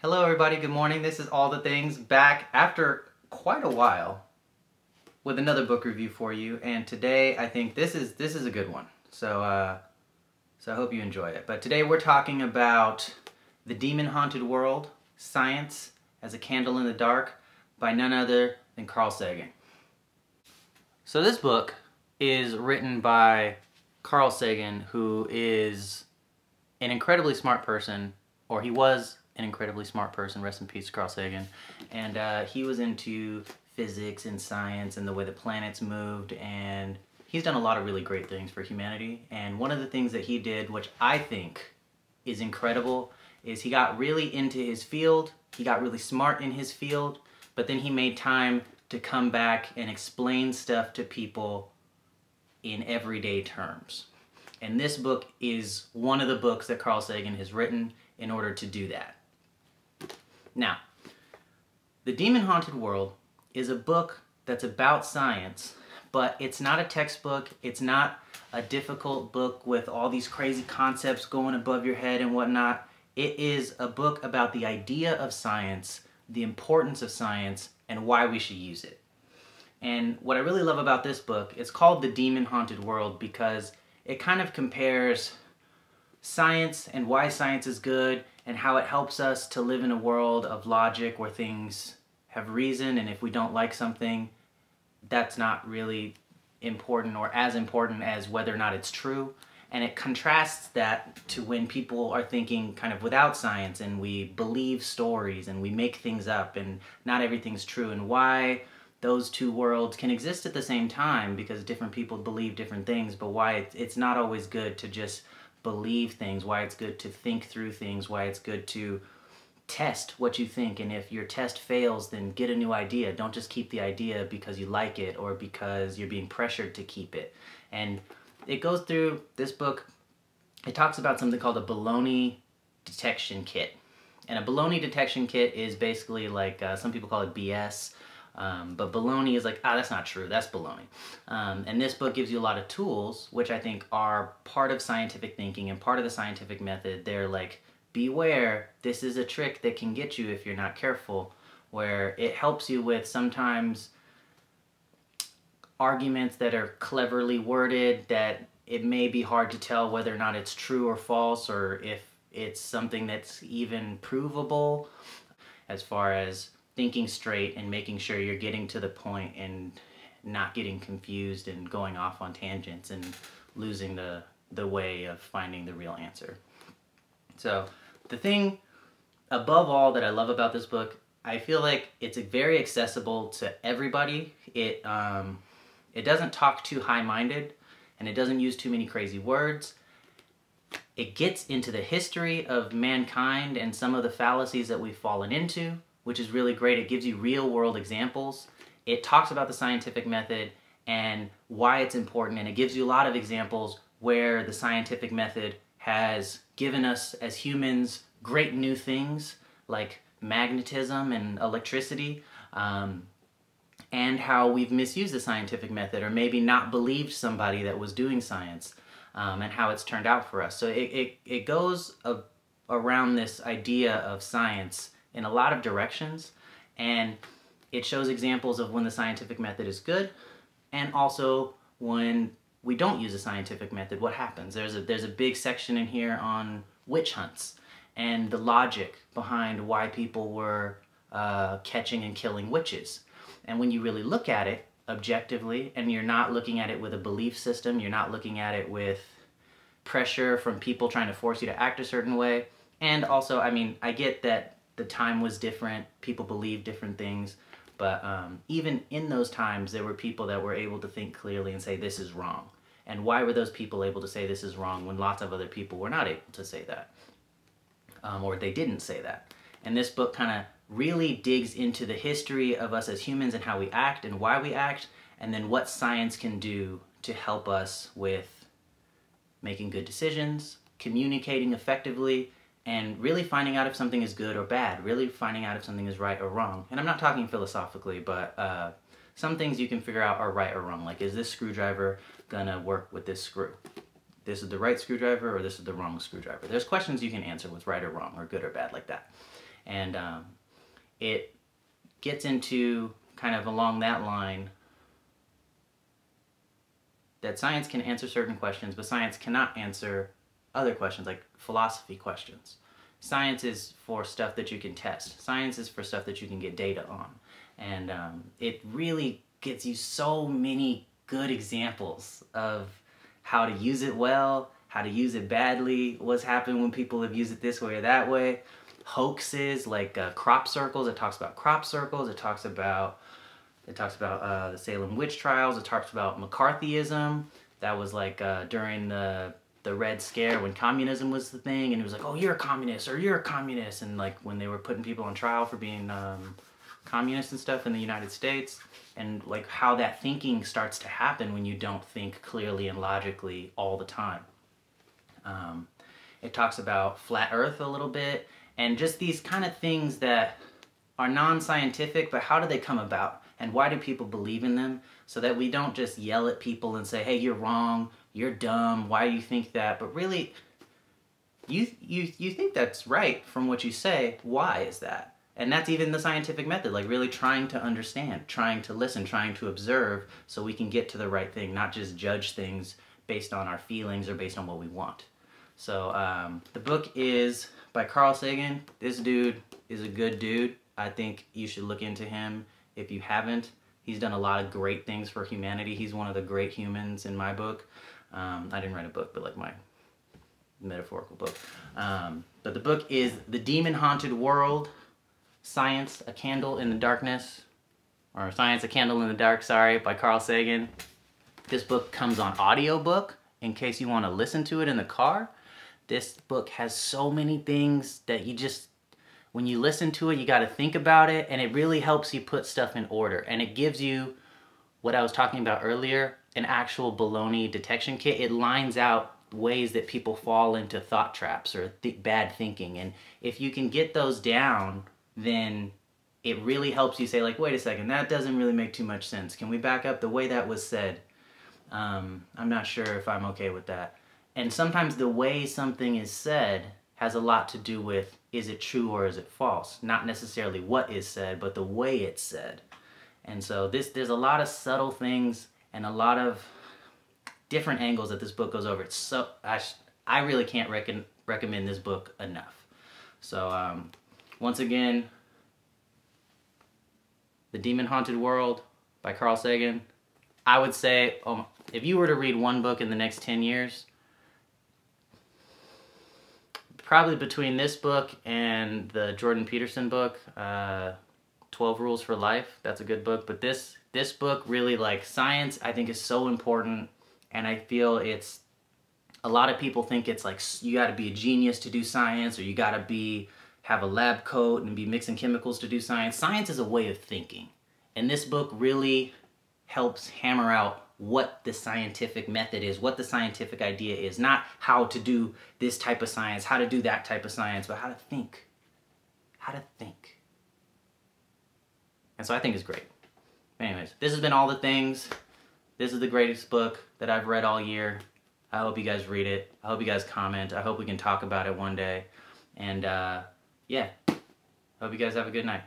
Hello everybody, good morning. This is All the Things back after quite a while with another book review for you. And today I think this is this is a good one. So uh, so I hope you enjoy it. But today we're talking about The Demon Haunted World, Science as a Candle in the Dark by none other than Carl Sagan. So this book is written by Carl Sagan, who is an incredibly smart person, or he was an incredibly smart person, rest in peace Carl Sagan, and uh, he was into physics and science and the way the planets moved, and he's done a lot of really great things for humanity, and one of the things that he did, which I think is incredible, is he got really into his field, he got really smart in his field, but then he made time to come back and explain stuff to people in everyday terms. And this book is one of the books that Carl Sagan has written in order to do that. Now, The Demon Haunted World is a book that's about science, but it's not a textbook. It's not a difficult book with all these crazy concepts going above your head and whatnot. It is a book about the idea of science, the importance of science, and why we should use it. And what I really love about this book, it's called The Demon Haunted World because it kind of compares science and why science is good and how it helps us to live in a world of logic where things have reason and if we don't like something, that's not really important or as important as whether or not it's true. And it contrasts that to when people are thinking kind of without science and we believe stories and we make things up and not everything's true and why those two worlds can exist at the same time because different people believe different things, but why it's not always good to just believe things, why it's good to think through things, why it's good to test what you think. And if your test fails, then get a new idea. Don't just keep the idea because you like it or because you're being pressured to keep it. And it goes through this book, it talks about something called a baloney detection kit. And a baloney detection kit is basically like, uh, some people call it BS. Um, but baloney is like, ah, that's not true. That's baloney. Um, and this book gives you a lot of tools, which I think are part of scientific thinking and part of the scientific method. They're like, beware, this is a trick that can get you if you're not careful, where it helps you with sometimes arguments that are cleverly worded that it may be hard to tell whether or not it's true or false or if it's something that's even provable as far as thinking straight and making sure you're getting to the point and not getting confused and going off on tangents and losing the the way of finding the real answer. So the thing above all that I love about this book, I feel like it's very accessible to everybody. It um, it doesn't talk too high-minded and it doesn't use too many crazy words. It gets into the history of mankind and some of the fallacies that we've fallen into which is really great. It gives you real world examples. It talks about the scientific method and why it's important, and it gives you a lot of examples where the scientific method has given us as humans great new things like magnetism and electricity, um, and how we've misused the scientific method or maybe not believed somebody that was doing science um, and how it's turned out for us. So it, it, it goes a, around this idea of science in a lot of directions and it shows examples of when the scientific method is good and also when we don't use a scientific method, what happens? There's a, there's a big section in here on witch hunts and the logic behind why people were uh, catching and killing witches. And when you really look at it objectively and you're not looking at it with a belief system, you're not looking at it with pressure from people trying to force you to act a certain way. And also, I mean, I get that the time was different, people believed different things, but um, even in those times, there were people that were able to think clearly and say, this is wrong. And why were those people able to say this is wrong when lots of other people were not able to say that? Um, or they didn't say that. And this book kind of really digs into the history of us as humans and how we act and why we act, and then what science can do to help us with making good decisions, communicating effectively, and really finding out if something is good or bad, really finding out if something is right or wrong. And I'm not talking philosophically, but uh, some things you can figure out are right or wrong. Like, is this screwdriver gonna work with this screw? This is the right screwdriver or this is the wrong screwdriver? There's questions you can answer with right or wrong or good or bad like that. and um, it gets into kind of along that line that science can answer certain questions, but science cannot answer other questions like philosophy questions. Science is for stuff that you can test. Science is for stuff that you can get data on. And um, it really gets you so many good examples of how to use it well, how to use it badly, what's happened when people have used it this way or that way, hoaxes like uh, crop circles. It talks about crop circles. It talks about it talks about uh, the Salem witch trials. It talks about McCarthyism. That was like uh, during the the Red Scare when communism was the thing, and it was like, oh, you're a communist or you're a communist, and like when they were putting people on trial for being um, communists and stuff in the United States, and like how that thinking starts to happen when you don't think clearly and logically all the time. Um, it talks about flat Earth a little bit, and just these kind of things that are non-scientific, but how do they come about? And why do people believe in them? So that we don't just yell at people and say, hey, you're wrong, you're dumb, why you think that? But really, you, you, you think that's right from what you say, why is that? And that's even the scientific method, like really trying to understand, trying to listen, trying to observe so we can get to the right thing, not just judge things based on our feelings or based on what we want. So um, the book is by Carl Sagan. This dude is a good dude. I think you should look into him if you haven't. He's done a lot of great things for humanity. He's one of the great humans in my book. Um, I didn't write a book, but like my metaphorical book. Um, but the book is The Demon Haunted World Science, A Candle in the Darkness, or Science, A Candle in the Dark, sorry, by Carl Sagan. This book comes on audiobook in case you want to listen to it in the car. This book has so many things that you just, when you listen to it, you got to think about it, and it really helps you put stuff in order. And it gives you what I was talking about earlier an actual baloney detection kit. It lines out ways that people fall into thought traps or th bad thinking. And if you can get those down, then it really helps you say like, wait a second, that doesn't really make too much sense. Can we back up the way that was said? Um, I'm not sure if I'm okay with that. And sometimes the way something is said has a lot to do with is it true or is it false? Not necessarily what is said, but the way it's said. And so this there's a lot of subtle things and a lot of different angles that this book goes over. It's so I I really can't rec- recommend this book enough. So um, once again, The Demon Haunted World by Carl Sagan. I would say um, if you were to read one book in the next 10 years, probably between this book and the Jordan Peterson book, uh, 12 Rules for Life, that's a good book. But this, this book really like science I think is so important and I feel it's, a lot of people think it's like you gotta be a genius to do science or you gotta be, have a lab coat and be mixing chemicals to do science. Science is a way of thinking. And this book really helps hammer out what the scientific method is, what the scientific idea is, not how to do this type of science, how to do that type of science, but how to think. How to think. And so I think it's great. Anyways, this has been all the things. This is the greatest book that I've read all year. I hope you guys read it. I hope you guys comment. I hope we can talk about it one day. And uh, yeah, hope you guys have a good night.